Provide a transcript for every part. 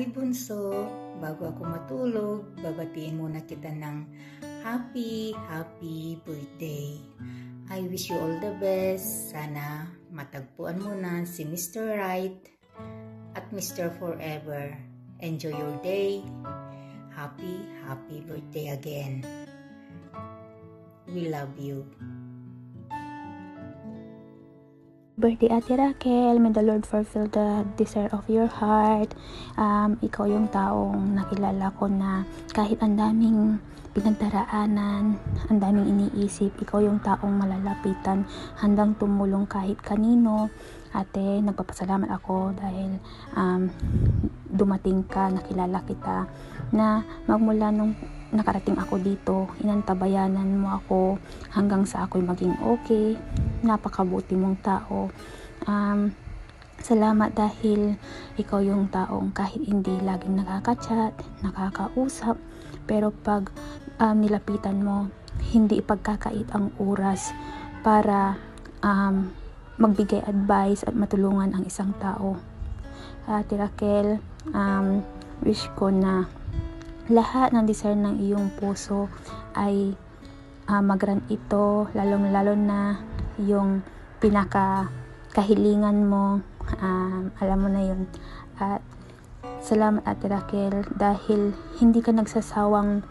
Hi Bunso, bago ako matulog, babatiin muna kita ng happy, happy birthday. I wish you all the best. Sana matagpuan mo na si Mr. Right at Mr. Forever. Enjoy your day. Happy, happy birthday again. We love you. Birthday Ate Raquel. May the Lord fulfill the desire of your heart. Um, ikaw yung taong nakilala ko na kahit ang daming pinagdaraanan, ang daming iniisip, ikaw yung taong malalapitan, handang tumulong kahit kanino. Ate, nagpapasalamat ako dahil um, dumating ka, nakilala kita, na magmula nung nakarating ako dito, inantabayanan mo ako hanggang sa ako'y maging okay. Napakabuti mong tao. Um, salamat dahil ikaw yung taong kahit hindi laging nakaka-chat, nakakausap, pero pag um, nilapitan mo, hindi ipagkakait ang oras para um, magbigay advice at matulungan ang isang tao. Ate Raquel, um, wish ko na lahat ng desire ng iyong puso ay uh, magran ito, lalong lalo na yung pinaka kahilingan mo, um, alam mo na yun. At salamat Ate Raquel dahil hindi ka nagsasawang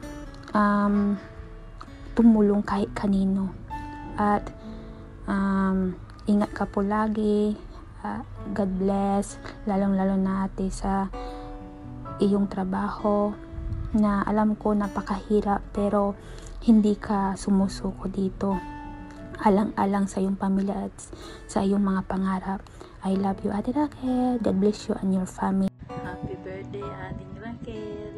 um, tumulong kahit kanino. At um, ingat ka po lagi. Uh, God bless, lalong lalo na ate sa iyong trabaho na alam ko napakahirap pero hindi ka sumusuko dito. Alang-alang sa iyong pamilya at sa iyong mga pangarap. I love you, Ate Raquel. God bless you and your family. Happy birthday, Ating Raquel.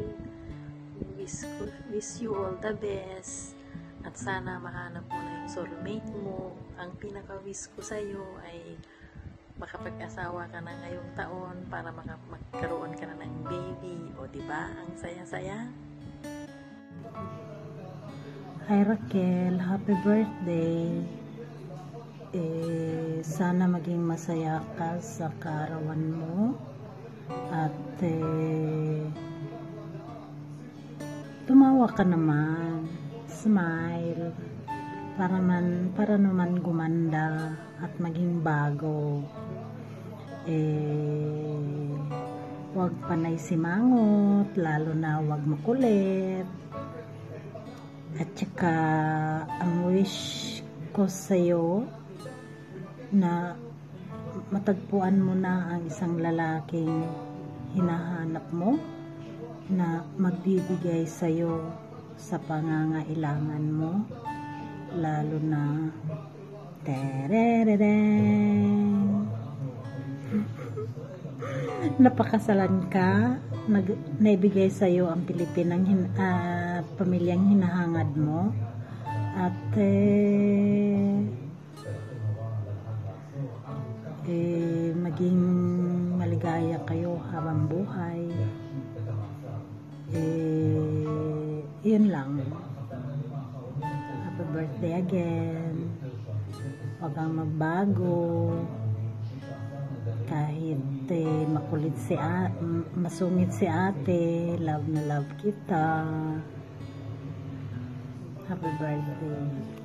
Wish, wish you all the best. At sana mahanap mo na yung soulmate mo. Ang pinaka-wish ko sa'yo ay makapag-asawa ka na ngayong taon para magkaroon ka na ng baby. O, di ba Ang saya-saya. Hi Raquel, happy birthday. Eh, sana maging masaya ka sa kaarawan mo. At eh, tumawa ka naman. Smile para man para naman gumanda at maging bago eh wag panay simangot lalo na wag makulit. At saka ang wish ko sa'yo na matagpuan mo na ang isang lalaking hinahanap mo na magbibigay sa'yo sa pangangailangan mo lalo na terereng napakasalan ka. Nag, naibigay sa iyo ang Pilipinang hin, uh, pamilyang hinahangad mo. At eh, eh, maging maligaya kayo habang buhay. Eh, yun lang. Happy birthday again. Huwag kang magbago kahit eh, makulit si ate, masungit si ate love na love kita. Happy birthday